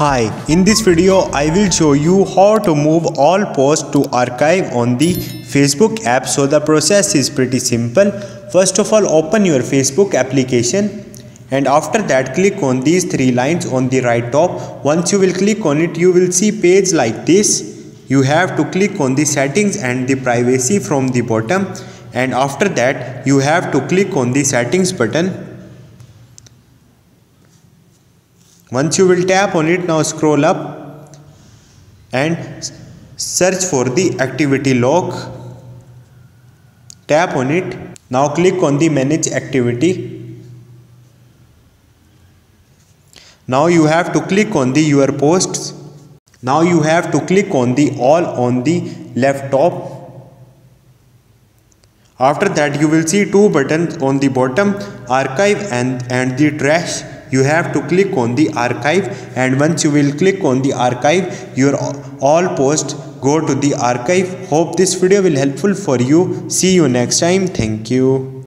Hi, in this video I will show you how to move all posts to archive on the Facebook app. So the process is pretty simple. First of all open your Facebook application and after that click on these three lines on the right top. Once you will click on it you will see page like this. You have to click on the settings and the privacy from the bottom and after that you have to click on the settings button once you will tap on it now scroll up and search for the activity log. Tap on it. Now click on the manage activity. Now you have to click on the your posts. Now you have to click on the all on the left top after that you will see two buttons on the bottom archive and and the trash you have to click on the archive and once you will click on the archive your all posts go to the archive. Hope this video will helpful for you. See you next time. Thank you